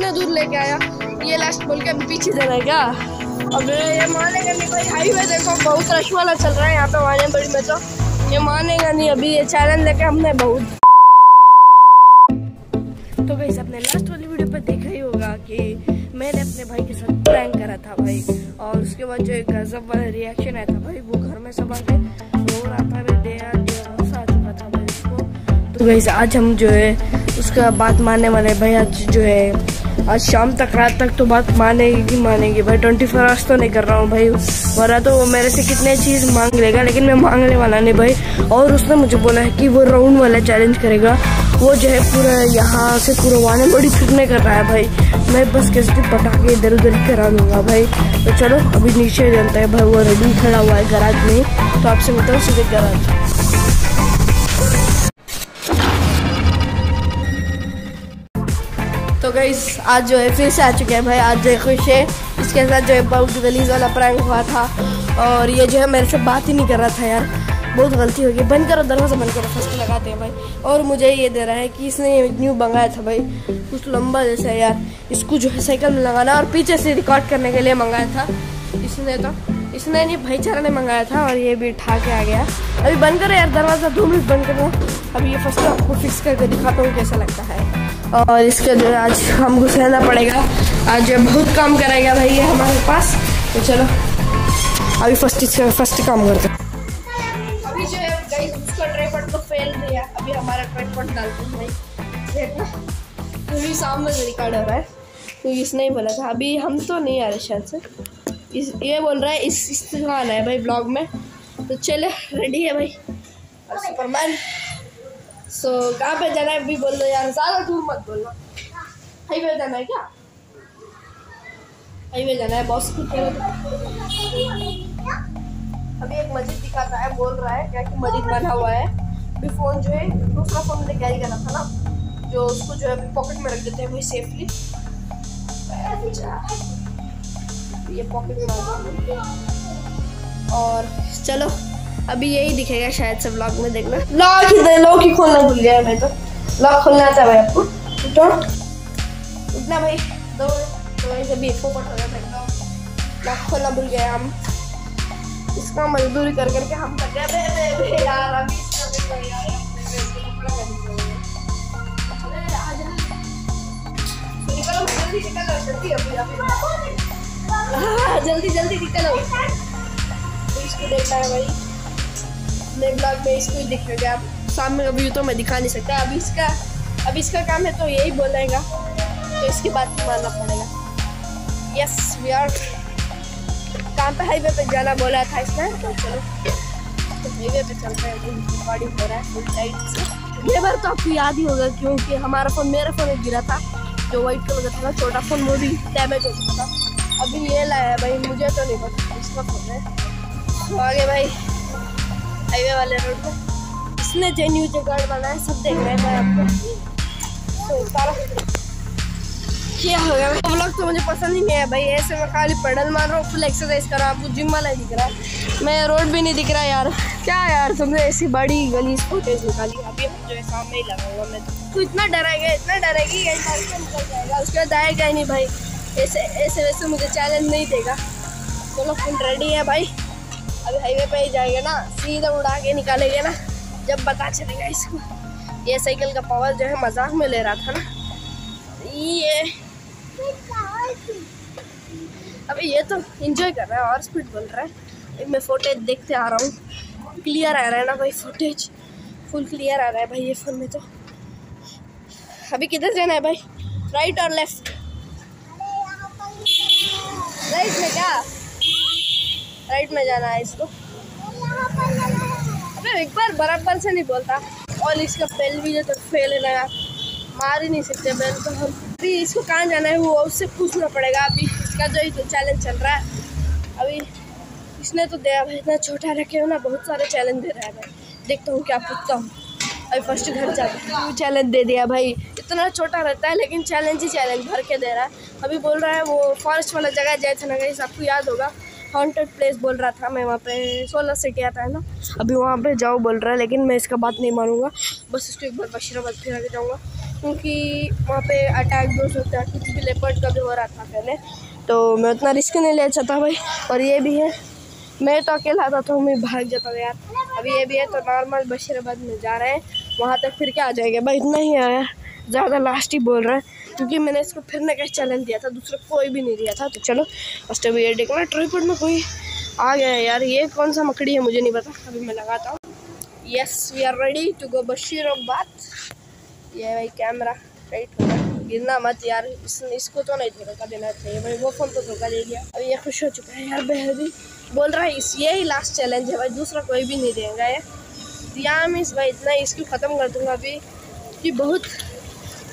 इतना दूर लेके आया? ये लास्ट बोल के पीछे देना है क्या अब ये मानेगा नहीं, भाई हाईवे देखो, बहुत रश वाला चल रहा है यहाँ पे वाने बड़ी में तो। ये मानेगा नहीं, अभी ये चैलेंज लेके हमने बहुत तो गई अपने लास्ट वाली वीडियो पे देखा ही होगा कि मैंने अपने भाई के साथ प्रैंक करा था भाई। और उसके बाद जो एक गजब वाला रिएक्शन आया था भाई, वो घर में सब आके रो रहा था रे दे यार गुस्सा आ चुका था भाई उसको। तो गई आज हम जो है, उसका बात मानने वाले भाई आज जो है आज शाम तक, रात तक तो बात मानेगी कि मानेगी। भाई ट्वेंटी फोर आवर्स तो नहीं कर रहा हूँ भाई। वरना तो वो मेरे से कितने चीज़ मांग लेगा, लेकिन मैं मांगने वाला नहीं भाई। और उसने मुझे बोला है कि वो राउंड वाला चैलेंज करेगा। वो जो है पूरा यहाँ से पूरा वाने बड़ी फिटने कर रहा है भाई। मैं बस कैसे पटाखे इधर उधर करा दूँगा भाई। तो चलो, अभी नीचे जनता है। भाई, वो रेडी खड़ा हुआ है गराज में तो आपसे हूँ, सीधे गराज तो गई आज जो है फिर से आ चुके हैं भाई, आज जो है खुश है। इसके साथ जो है बहुत गलीज वाला प्रैंक हुआ था। और ये जो है मेरे से बात ही नहीं कर रहा था यार। बहुत गलती हो गई बंद करो, दरवाज़ा बंद करो फ़र्स्ट लगाते हैं भाई। और मुझे ये दे रहा है कि इसने न्यू मंगाया था भाई। कुछ लंबा जैसा यार। इसको जो है साइकिल में लगाना और पीछे से रिकॉर्ड करने के लिए मंगाया था। इसने तो इसने नहीं, भाईचारा ने मंगाया था और ये भी उठा के आ गया। अभी बंद करो यार, दरवाज़ा दो मिनट बंद करो। अभी ये फ़र्स्ट आपको फिक्स करके दिखाता हूँ कैसा लगता है। और इसका जो आज हमको सहना पड़ेगा। आज बहुत काम करेगा भाई ये हमारे पास। तो चलो, अभी फ़र्स्ट फ़र्स्ट काम करते हैं। अभी जो है गाइस उसका ट्राइपॉड तो फेल गया अभी हमारा ट्राइपॉड डालते हैं भाई अभी सामने रिकॉर्ड हो रहा है। तो इसने ही बोला था। अभी हम तो नहीं आ रहे शायद से। इस, ये बोल रहा है, इस इस है भाई ब्लॉग में। तो चले रेडी है भाई। सुपरमैन सो कहाँ पे जाना है अभी बोल दो यार, ज़्यादा दूर मत बोलना। हाईवे जाना है क्या? हाईवे जाना है बॉस को अभी एक मस्जिद दिखाता है, बोल रहा है क्या कि मस्जिद बना हुआ है। अभी फ़ोन जो है, दूसरा फ़ोन मैंने कैरी करना था ना, जो उसको जो है अभी पॉकेट में रख देते हैं भाई सेफली ये पॉकेट में और चलो अभी यही दिखेगा शायद से ब्लॉग में देखना। लॉक ही लॉक ही खोलना भूल गया मैं तो। लॉक खोलना आता है भाई आपको। उठो। उठना भाई। दो तो भी पोपट हो गया भाई। लॉक खोलना भूल गए हम। इसका मजदूरी कर करके हम बे बे बे यार अभी इसका भी यार निकलो जल्दी निकलो जल्दी अभी अभी। जल्दी जल्दी निकलो। इसको देखना है भाई। नए ब्लॉग में इसको ही दिखेगा आप सामने व्यू तो मैं दिखा नहीं सकता। अभी इसका अभी इसका काम है तो यही बोलेगा। तो इसके बाद मानना पड़ेगा। यस वी आर कहाँ पे हाईवे पे जाना बोला था इसने तो चलो। हाईवे पे चलते हैं हो रहा है फुल से। ये बार तो आपको याद ही होगा, क्योंकि हमारा फ़ोन मेरा फ़ोन एक गिरा था, जो वाइट कलर का था छोटा फ़ोन वो भी डैमेज हो चुका था। अभी ये लाया है भाई, मुझे तो नहीं पता, इसका फ़ोन है। तो आगे भाई हाईवे वाले रोड पे। इसने जो न्यू जगह बनाया सब देख रहे हैं आपको। तो क्या हो गया वो ब्लॉग तो मुझे पसंद ही नहीं है भाई, ऐसे मैं खाली पेडल मार रहा हूँ फुल एक्सरसाइज कर रहा हूँ जिम वाला दिख रहा है। मैं रोड भी नहीं दिख रहा यार। क्या यार, तुमने ऐसी बड़ी गली फुटेज निकाली। अभी हम जो है सामने ही लगाऊँगा मैं तो इतना डराएगा इतना डरेगी निकल जाएगा। उसके बाद आएगा ही नहीं भाई। ऐसे ऐसे वैसे मुझे चैलेंज नहीं देगा। चलो फुल रेडी है भाई। अभी हाईवे पे ही जाएँगे ना, सीधा उड़ा के निकालेंगे ना, जब पता चलेगा इसको। ये साइकिल का पावर जो है मज़ाक में ले रहा था ना। ये अभी ये तो इंजॉय कर रहा है, और स्पीड बोल रहा है। मैं फोटेज देखते आ रहा हूँ। क्लियर आ रहा है ना भाई फोटेज फुल क्लियर आ रहा है भाई ये फ़ोन में तो। अभी किधर जाना है भाई? राइट और लेफ़्ट राइट में क्या? राइट में जाना है इसको। अबे एक बार बराबर से नहीं बोलता। और इसका बेल भी जो तो फेल है ना। मार ही नहीं सकते बेल तो हम। अभी इसको कहाँ जाना है वो उससे पूछना पड़ेगा। अभी इसका जो ही चैलेंज चल रहा है। अभी इसने तो दिया भाई, इतना छोटा रखे हो ना, बहुत सारे चैलेंज दे रहा है भाई। देखता हूँ क्या पूछता हूँ। अभी फ़र्स्ट घर जाते चैलेंज दे दिया भाई। इतना छोटा रहता है, लेकिन चैलेंज ही चैलेंज भर के दे रहा है। अभी बोल रहा है वो फॉरेस्ट वाला जगह जाए थे ना गई आपको याद होगा। हॉन्टेड प्लेस बोल रहा था, मैं वहाँ पे सोलह सिटी आता है ना, अभी वहाँ पे जाओ बोल रहा है, लेकिन मैं इसका बात नहीं मानूँगा। बस इसको एक बार बशीराबाद फिर आगे जाऊँगा, क्योंकि वहाँ पे अटैक भी हो सकता है कुछ भी लेपर्ड का भी हो रहा था पहले। तो मैं उतना रिस्क नहीं ले चाहता भाई, और ये भी है, मैं तो अकेला आता था, मैं भाग जाता था यार। अभी ये भी है तो नॉर्मल बशीराबाद में जा रहे हैं, वहाँ तक फिर क्या आ जाएगा भाई, इतना ही आया, ज़्यादा लास्ट ही बोल रहा है। क्योंकि मैंने इसको फिरने का चैलेंज दिया था दूसरा कोई भी नहीं दिया था तो चलो फ़र्स्ट अभी ये देखना ट्राईपोर्ट में कोई आ गया यार ये कौन सा मकड़ी है मुझे नहीं पता अभी मैं लगाता हूँ। Yes we are ready to go Bashir बात ये भाई कैमरा राइट हो गया गिरना मत यार इस, इसको तो नहीं धोखा देना चाहिए भाई वो फ़ोन तो धोखा दे गया अभी ये खुश हो चुका है यार बेहदी बोल रहा है इस ये ही लास्ट चैलेंज है भाई दूसरा कोई भी नहीं देगा ये। दिया मिस भाई इतना इसको ख़त्म कर दूँगा अभी कि बहुत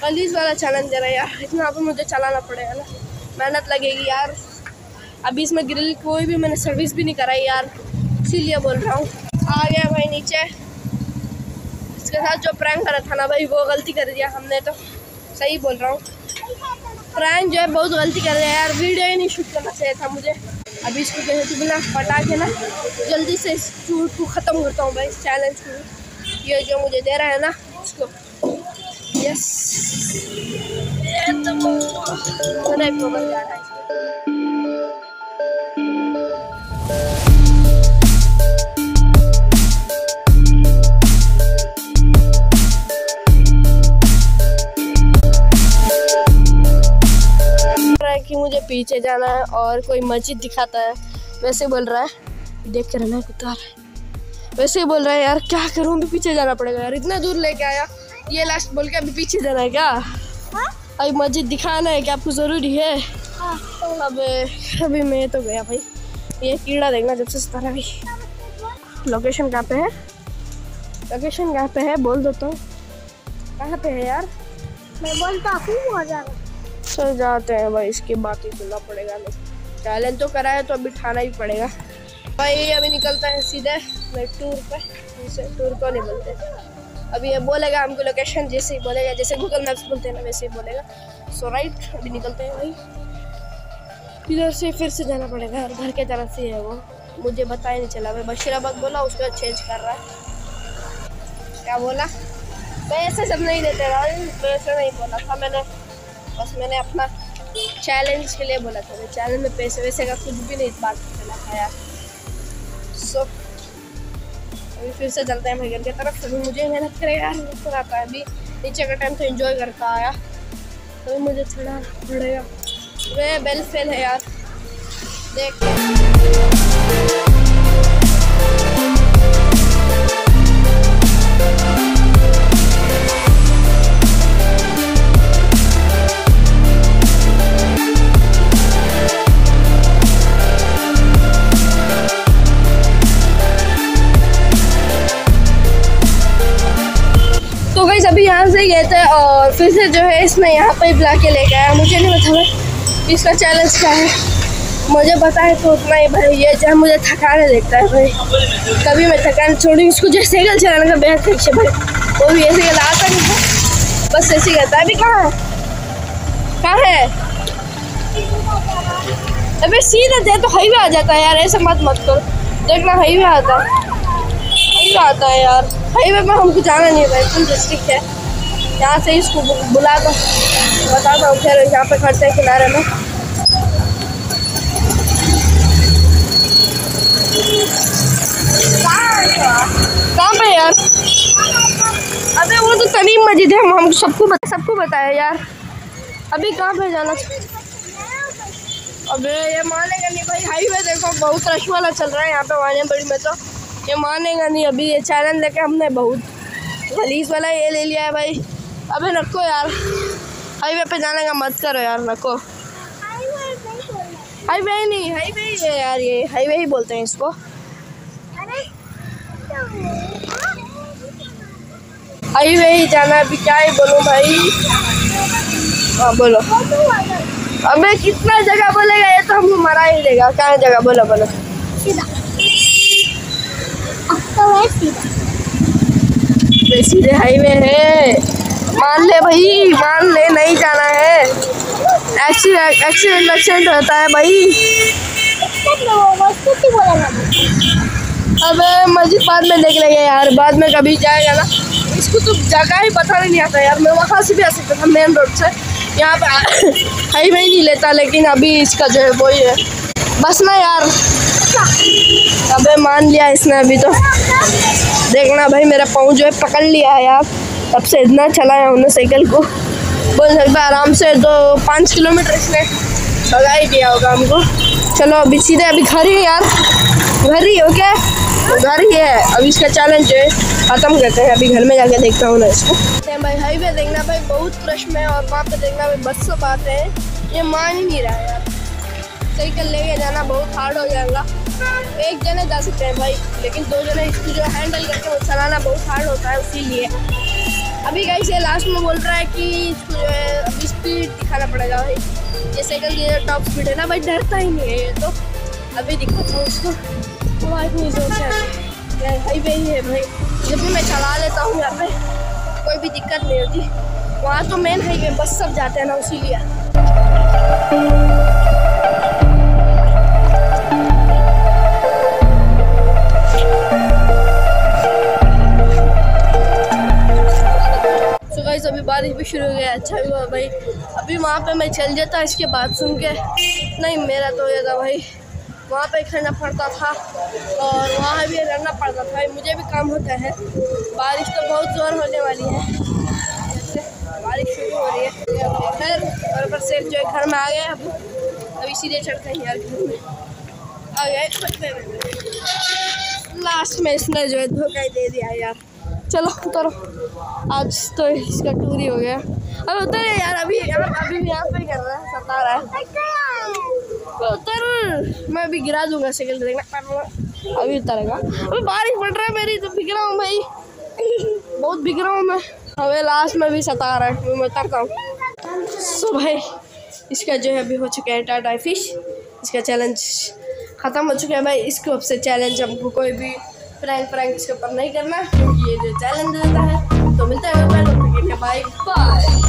कलीज वाला चैलेंज दे रहा है यार। इतना तो मुझे चलाना पड़ेगा ना। मेहनत लगेगी यार। अभी इसमें ग्रिल कोई भी मैंने सर्विस भी नहीं कराई यार। इसीलिए बोल रहा हूँ। आ गया भाई नीचे। इसके साथ जो प्रैंक करा था ना भाई, वो गलती कर दिया हमने तो। सही बोल रहा हूँ। प्रैंक जो है, बहुत गलती कर है यार। वीडियो ही नहीं शूट करना चाहिए था मुझे। अभी इसको तो बिना पटा के ना, जल्दी से इस शूट को ख़त्म करता हूँ भाई, इस चैलेंज को। ये जो मुझे दे रहा है ना उसको यस कि मुझे पीछे जाना है और कोई मस्जिद दिखाता है। वैसे बोल रहा है। देख कर रहना कुत्ता वैसे बोल रहा है, यार, क्या करूँ? अभी पीछे जाना पड़ेगा यार। इतना दूर लेके आया। ये लास्ट बोल के अभी पीछे जाना है क्या? हाँ? अभी मस्जिद दिखाना है क्या आपको ज़रूरी है? हाँ, तो अब अभी मैं तो गया भाई। ये कीड़ा देखना जब से सतारा भी। लोकेशन कहाँ पे है? लोकेशन कहाँ पे है? बोल दो तो। कहाँ पे है यार? मैं बोलता हूँ चल जाते हैं भाई इसकी बात ही सुनना पड़ेगा चैलेंज तो कराया तो अभी ठाना ही पड़ेगा। भाई अभी निकलता है सीधे। टूर पे टूर को नहीं बोलते। अभी ये बोलेगा हमको लोकेशन जैसे ही बोलेगा, जैसे गूगल मैप्स बोलते हैं ना वैसे ही बोलेगा। सो राइट अभी निकलते हैं भाई। इधर से फिर से जाना पड़ेगा, और घर के तरफ़ से है वो। मुझे बता ही नहीं चला, मैं बशीराबाद बोला, उसका चेंज कर रहा है। क्या बोला? पैसे सब नहीं देते ना पैसे नहीं बोला था मैंने। बस मैंने अपना चैलेंज के लिए बोला था। चैलेंज में पैसे, वैसे का कुछ भी नहीं बात चला था यार। सो अभी फिर से चलते हैं घर की तरफ़। अभी मुझे मेहनत करे यार मुझको आता है अभी। नीचे का टाइम तो इन्जॉय करता आया तो मुझे थोड़ा पड़ेगा। वह बेल फेल है यार। देख। फिर से जो है इसने यहाँ पर बुला के लेके आया मुझे नहीं पता इसका चैलेंज क्या है? मुझे पता है तो उतना ही भाई, ये जो है मुझे थकाने देखता है भाई। कभी मैं थकान छोड़ी उसको जो साइकिल चलाने का बेहद पीछे भाई। वो भी ऐसे आता नहीं था बस ऐसे ही कहता है। अभी कहाँ है? कहाँ है? अबे सीधा दे तो हाईवे आ जाता है यार, ऐसे मत मत करो। देखना हाईवे आता है। हाईवे आता है यार। हाईवे में हमको जाना नहीं है भाई फुल डिस्ट्रिक्ट है। यहाँ से इसको बुला दो। बता दो फिर यहाँ पे खड़ते हैं किनारे में। कहाँ पे यार? अबे वो तो तनीम मस्जिद है हम सबको बता, सबको बताया यार। अभी कहाँ पे जाना? अबे ये मानेगा नहीं भाई हाईवे देखो बहुत रश वाला चल रहा है यहाँ पे वाने बड़ी में तो ये मानेगा नहीं अभी ये चैलेंज लेके हमने बहुत गलीस वाला ये ले लिया है भाई। अबे रखो यार। हाईवे पे जाने का मत करो यार, रखो। हाईवे नहीं, हाईवे ही है यार ये। हाईवे ही बोलते हैं इसको। हाईवे ही जाना अभी क्या ही बोलूँ भाई। हाँ बोलो। अबे कितना जगह बोलेगा, ये तो हमको मरा ही देगा क्या जगह, बोलो बोलो। सीधे हाईवे है। मान ले भाई, मान ले, नहीं जाना है। एक्सीडेंट एक्सीडेंट एक्सीडेंट होता है भाई। अबे मस्जिद बाद में देख लेंगे यार, बाद में कभी जाएगा ना। इसको तो जगह ही पता नहीं आता यार, मैं वहाँ से भी आ सकता था मेन रोड से। यहाँ पे हाईवे ही नहीं लेता, लेकिन अभी इसका जो है वही है। बस ना यार। अबे मान लिया इसने अभी तो। देखना भाई, मेरा पाँव जो है पकड़ लिया है यार। तब से इतना चलाया उन्होंने साइकिल को। बोल सकता आराम से तो पाँच किलोमीटर इसने भगा ही दिया होगा हमको। चलो अभी सीधे, अभी घर ही यार। घर ही ओके घर ही है। अभी इसका चैलेंज जो है। ख़त्म करते हैं। अभी घर में जाके देखता हूँ ना इसको। भाई, हाईवे देखना भाई, बहुत क्रश में है और वहाँ पे देखना भाई, बस सब आते हैं। ये मान ही नहीं रहा है यार। साइकिल लेके जाना बहुत हार्ड हो जाएगा। एक जने जा सकते हैं भाई, लेकिन दो जने इसको जो हैंडल करके वो चलाना बहुत हार्ड होता है इसीलिए अभी गाइस ये लास्ट में बोल रहा है कि इसको जो है, अभी स्पीड दिखाना पड़ेगा भाई ये साइकिल की जो टॉप स्पीड है ना, भाई डरता ही नहीं है ये तो। अभी दिखाता हूँ उसको तो भाई इतनी ज़ोर से हाईवे ही है भाई। जब भी मैं चला लेता हूँ यहाँ पे, कोई भी दिक्कत नहीं होती। वहाँ तो मेन हाईवे बस सब जाते हैं ना इसीलिए सो बारिश भी शुरू हो गया अच्छा भी हुआ भाई। अभी वहाँ पे मैं चल जाता, इसके बाद सुन के। नहीं, मेरा तो ये था भाई, वहाँ पे खड़ना पड़ता था। और वहाँ भी रहना पड़ता था भाई, मुझे भी काम होता है। बारिश तो बहुत ज़ोर होने वाली है। जैसे बारिश शुरू हो रही है खैर और ऊपर से जो है घर में आ गए अब अभी सीधे चढ़ते हैं यार घर में। आ गए लास्ट में इसने जो है धोखा ही दे दिया यार। चलो, उतरो। आज तो इसका टूर ही हो गया। अब उतर यार, अभी यहाँ अभी भी यहाँ पे कर रहा है, सता रहा है। तो उतर। मैं अभी गिरा दूँगा साइकिल देखना अभी उतरेगा। अभी बारिश पड़ रहा है मेरी तो रहा हूँ भाई। बहुत रहा हूँ मैं। अबे लास्ट में भी सता रहा है मैं उतरता हूँ। सो भाई, इसका जो है अभी हो चुका है टाटा फ़िश इसका चैलेंज ख़त्म हो चुका है भाई। इसको अब से चैलेंज हमको कोई भी प्रैंक प्रैंक इसके ऊपर नहीं करना, क्योंकि ये जो चैलेंज रहता है। तो मिलता है बाय बाय